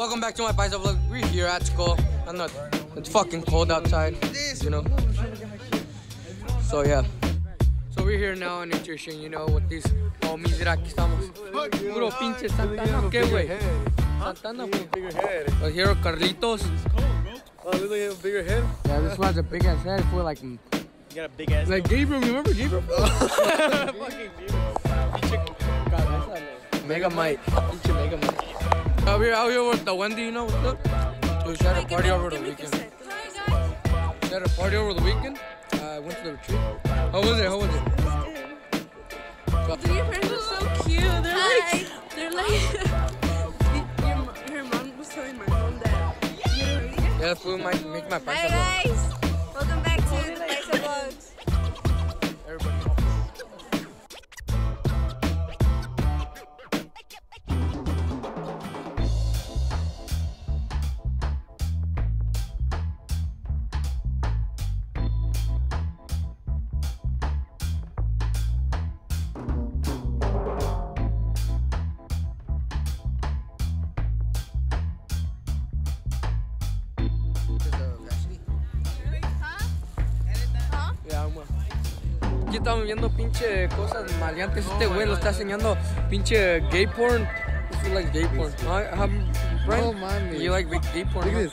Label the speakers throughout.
Speaker 1: Welcome back to my Paisa vlog. We're here at school. I'm not. It's fucking cold outside. You know. So yeah. So we're here now in nutrition. You know, with these homies. Aquí estamos. Puro pinche Santana. ¿Qué, güey? Santana.
Speaker 2: Bigger head.
Speaker 1: Los hero Carlitos.
Speaker 2: Oh, look like you have a bigger head.
Speaker 1: Yeah, this one's a big ass head for like,
Speaker 2: You got a big ass.
Speaker 1: like Gabriel. Remember Gabriel?
Speaker 2: fucking
Speaker 1: Mega Mike. Mega Mike. Uh, we're out here with the Wendy, you know, look. So we had a party over the weekend. We had a party over the weekend. I uh, went to the retreat. How was it? How was it?
Speaker 3: Your friends are so cute. They're like, they're like, your, mo- her mom was telling my mom that.
Speaker 1: Yeah, food might make my
Speaker 4: Hi guys,
Speaker 1: estamos viendo pinche cosas maleantes. Este güey lo está enseñando pinche gay porn. This is like gay porn. Huh? Have, Brian?
Speaker 2: No mames.
Speaker 1: You like gay porn?
Speaker 2: Look at this.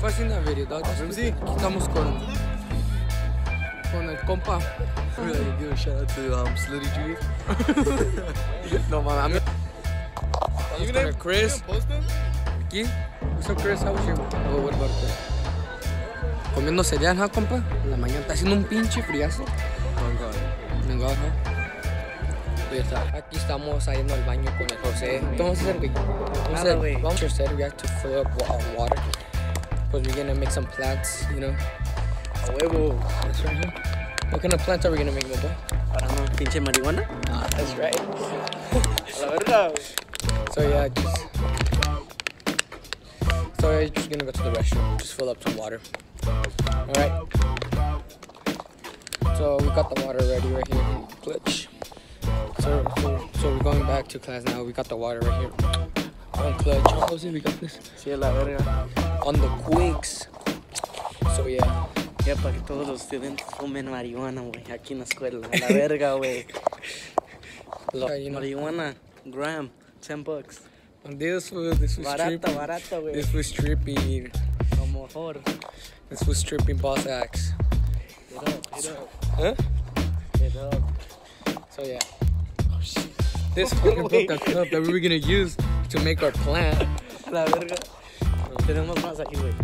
Speaker 1: Fue seen that video, dog. Aquí estamos con, con el compa.
Speaker 2: Like, give a shout out to um, Slitty Judy.
Speaker 1: No mames. Con el Chris. Aquí. What's up, Chris? How was your... Oh, what about it? Comiendo cereal, ¿ja, compa? En la mañana. Está haciendo un pinche friazo. Venga. Pues ya está. Aquí estamos saliendo al baño con el José. ¿Qué vamos a hacer, güey? Vamos a hacer, vamos a hacer, we have to fill up our water. Because we're gonna make some plants, you know.
Speaker 2: A huevo.
Speaker 1: That's right, huh? What kind of plants are we gonna make, my boy?
Speaker 2: Para no, pinche marihuana.
Speaker 1: Ah, that's right.
Speaker 2: La verga.
Speaker 1: So yeah, just... So yeah, just gonna go to the restroom. Just fill up some water. Alright. So we got the water ready right here. Glitch. So, so, so we're going back to class now. We got the water right here. On clutch. Oh, Jose, we got this.
Speaker 2: Sí, la verga.
Speaker 1: On the quicks. So yeah.
Speaker 2: Ya para que todos los estudiantes fumen marihuana, güey, aquí en la escuela. La verga, güey.
Speaker 1: Lo- you know,
Speaker 2: Marihuana, gram, 10 bucks.
Speaker 1: this was this was
Speaker 2: Barata,
Speaker 1: tripping.
Speaker 2: barata, güey.
Speaker 1: This was tripping.
Speaker 2: Lo mejor.
Speaker 1: This was tripping boss axe.
Speaker 2: Hit up, hit up,
Speaker 1: Huh?
Speaker 2: hit up.
Speaker 1: So yeah. Oh, this fucking the cup that we were gonna use to make our plant.
Speaker 2: La verga. Tenemos más aquí, güey.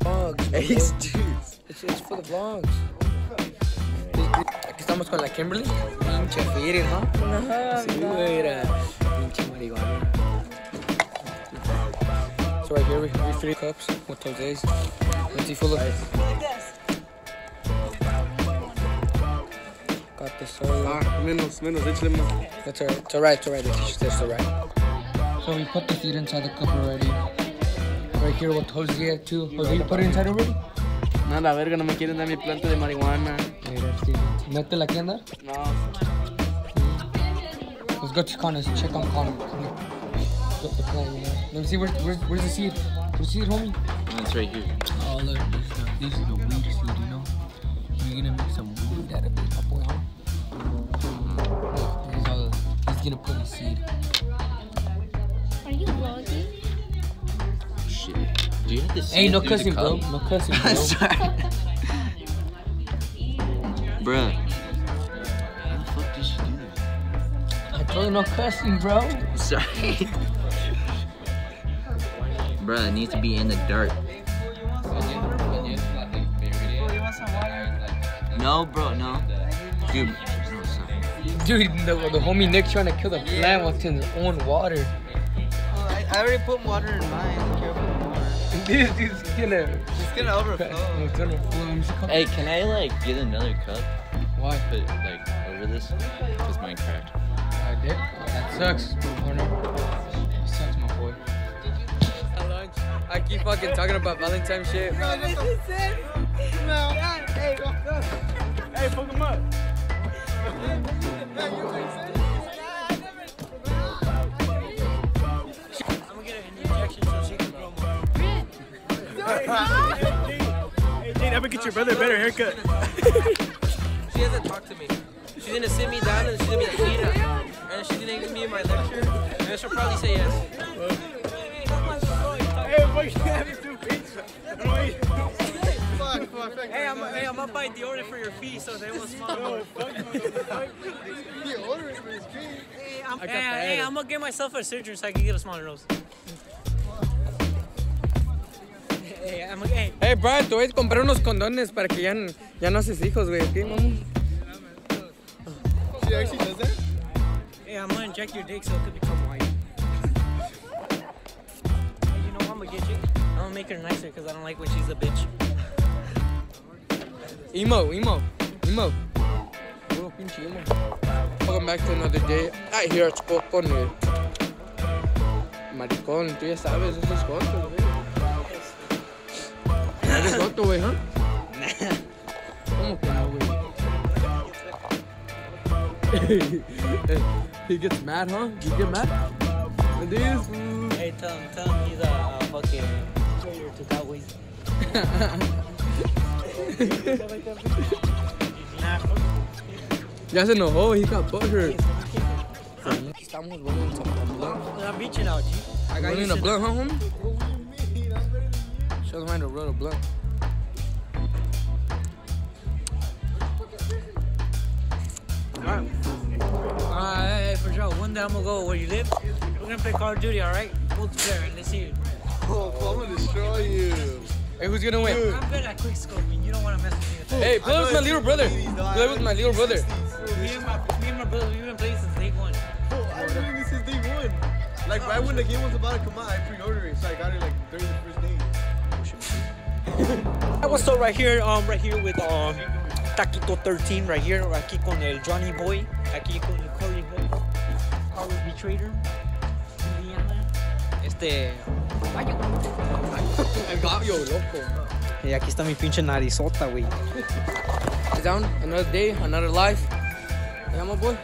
Speaker 1: Vlogs.
Speaker 2: Dudes.
Speaker 1: It's, it's for the vlogs. Aquí estamos con la Kimberly. Pinche. Sí, güey, era right here we have three cups with Jose's. Empty full of it. Got this all.
Speaker 2: Ah, menos, menos, échale más.
Speaker 1: That's alright. It's alright. It's alright. The teacher said it's alright. So we put the seed inside the cup already. Right here with Jose too. Jose, you put it inside already?
Speaker 2: No, la verga, no me quieren dar mi planta de marihuana.
Speaker 1: Mira, sí. ¿Métela aquí andar?
Speaker 2: No.
Speaker 1: Let's go to Connor's. Check on Connor. Come. Get the plant, you know. Let me see. Where's, where's, where's the seed? Where's the seed, homie?
Speaker 5: It's right here.
Speaker 1: Oh, look. This is the, this is the weed seed, you know. We're gonna make some weed out of it, my boy, huh? Look, here's all the, he's gonna put his seed.
Speaker 4: Are you vlogging?
Speaker 5: Shit. Do you have to see
Speaker 1: Hey, no
Speaker 5: through
Speaker 1: cussing, bro.
Speaker 5: cup?
Speaker 1: No cussing, bro.
Speaker 5: Sorry. Bruh. How the fuck did she do
Speaker 1: I told you no cussing, bro.
Speaker 5: Sorry. Bruh, it needs to be in the dirt. No, bro, no. Dude. No.
Speaker 1: Dude, the, the homie Nick trying to kill the plant with his own water.
Speaker 2: Oh, I, I already put water in mine. Careful.
Speaker 1: This dude's gonna.
Speaker 2: It's gonna overflow.
Speaker 1: It's gonna flow. Let me see,
Speaker 5: Hey, can I like get another cup?
Speaker 1: Why?
Speaker 5: Put like over this? Cause mine cracked.
Speaker 1: I did. Oh, that sucks, partner. That sucks, my boy. I keep fucking talking about Valentine shit. No, no, no.
Speaker 2: Hey, hey, fuck him up.
Speaker 6: I'm gonna get an injection so she can grow hey, Jane, I'm get your brother a better haircut.
Speaker 7: she hasn't talked to me. She's gonna sit me down and she's gonna be like, Nina. And she's gonna give me my lecture. And she'll probably say yes.
Speaker 6: Hey,
Speaker 7: I'm, hey, I'm gonna buy deodorant for your feet so they won't smell. Hey, I'm, hey, hey, I'm gonna get myself a surgery so I can get a smaller nose. Hey, I'm gonna, hey,
Speaker 1: Hey, Brian, te voy a comprar unos condones para que ya, ya no haces hijos, güey.
Speaker 6: does that?
Speaker 7: hey, I'm gonna inject your dick so it could become make her nicer because I don't like when she's a bitch.
Speaker 1: Emo, emo, emo. Puro pinche emo. Welcome back to another day. Ay, here at school con el maricón. Tú ya sabes, eso es joto, güey. Eres joto, güey, ¿ah? ¿Cómo que no, güey? He gets mad, huh? You get mad? This, mm.
Speaker 7: Hey, tell him, tell him he's a uh, fucking traitor to Cowboys.
Speaker 1: Ya se enojó, he got butthurt. Estamos rolling some blunt.
Speaker 7: I'm reaching out, G. I got you
Speaker 1: Rolling a blunt, huh, homie? Show them how to roll a blunt.
Speaker 7: Alright, hey, hey, for sure. One day I'm gonna go where you live. We're gonna play Call of Duty, alright? Multiplayer, let's see it.
Speaker 6: Oh, I'm gonna destroy you.
Speaker 1: Hey, who's gonna win?
Speaker 7: I'm good at quick scoping. You don't wanna mess with me.
Speaker 1: Hey, play with my little brother. Play with my little brother.
Speaker 7: Me and my, me and my brother, we've been playing since day one.
Speaker 6: Oh, I've been doing this since day one. Like right when the game was about to come out, I pre-ordered it, so I got it like during the first day.
Speaker 7: I was still right here, um, right here with um, Taquito 13, right here, aquí con el Johnny Boy, aquí con el Curry Boy, Carlos B. Trader, Indiana, este,
Speaker 1: El gallo, loco.
Speaker 7: y aquí está mi pinche narizota, güey.
Speaker 1: Down. Another day, another life. Yeah, my boy.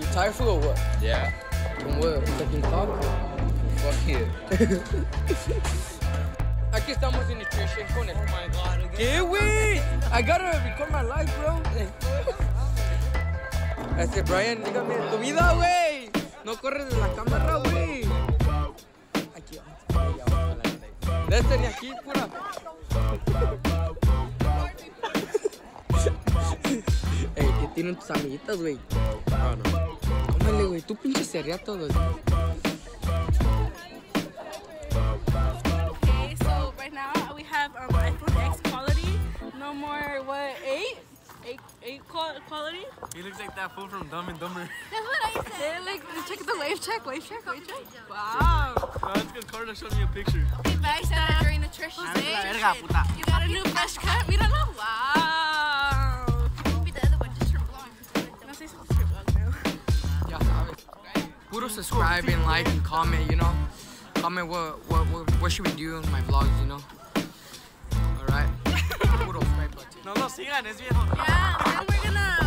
Speaker 1: You tired fool or what?
Speaker 8: Yeah.
Speaker 1: From what? Sucking cock?
Speaker 8: Fuck you.
Speaker 1: Aquí estamos en nutrition con el. Oh my god. ¿Qué, güey? I gotta record my life, bro. Este, Brian, dígame tu vida, güey. No corres de la cámara, güey. Este ni aquí, pura. Ey, ¿qué tienen tus amiguitas, güey?
Speaker 8: Ah, no.
Speaker 1: Ándale, güey, tú pinche serriato, güey.
Speaker 3: Okay, so right now we have um, iPhone X quality. No more what eight? Eight, eight qual- quality.
Speaker 6: He looks like that fool from Dumb and Dumber.
Speaker 3: That's what I said. Like, check the wave check, wave check, wave check. Wow.
Speaker 6: That's Carla showed me a picture.
Speaker 3: I said that during the Trish You got a new fresh cut. Míralo. Wow. No sé si es strip vlog now.
Speaker 1: Ya sabes. Puro subscribe and like and comment, you know. Comment what what what, what should we do in my vlogs, you know. Alright. Puro subscribe button.
Speaker 6: No lo sigan, es viejo.
Speaker 3: Yeah, then we're gonna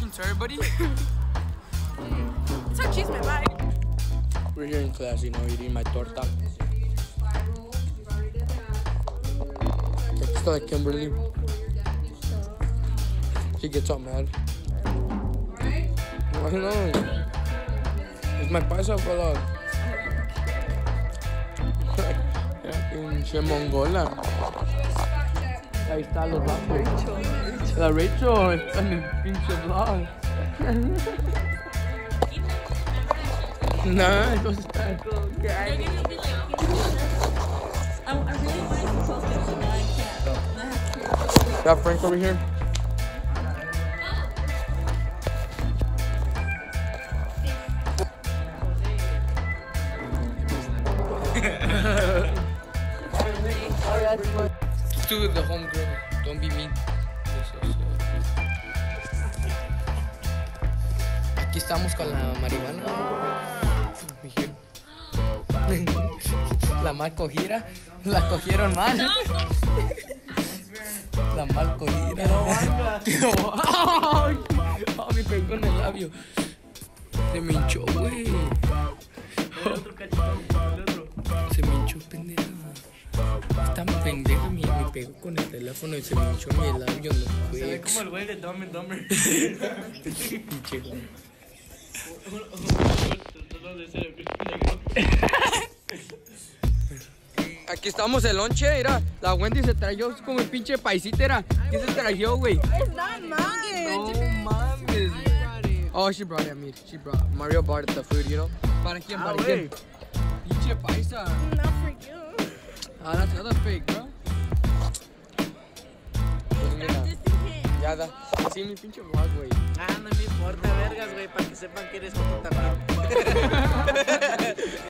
Speaker 1: la to everybody.
Speaker 3: It's our cheese, man. Bye.
Speaker 1: We're here in class, you know, eating my torta. Aquí está la Kimberly. She gets all mad. I know. It's my paisa for la. Pinche mongola. Ahí está los vatos. La Rachel está en el pinche vlog. Nah, it was that. Got Frank over here. Aquí estamos con la marihuana. La mal cogida. La cogieron mal. La mal cogida. Me pegó en el labio. Se me hinchó, güey. Se me hinchó, pendeja. Tan pendeja me, me pegó con el teléfono y se me hinchó mi labio. No.
Speaker 2: Se ve como el güey de Dumb and Dumber.
Speaker 1: Aquí estamos el lonche, mira, la Wendy se trayó como el pinche paisita, era. ¿Qué se trayó, güey?
Speaker 3: It's not mine.
Speaker 1: No mames. Oh, she brought it, Amir. She brought, Mario brought the food, you know? ¿Para quién?
Speaker 2: Ah,
Speaker 1: ¿Para quién? Pinche paisa.
Speaker 3: Not for you.
Speaker 1: Ah, that's other fake, bro. Pues mira, ya da. Sí, mi pinche vlog, güey.
Speaker 2: Ah, no me importa, vergas, güey, para que sepan que eres otro también.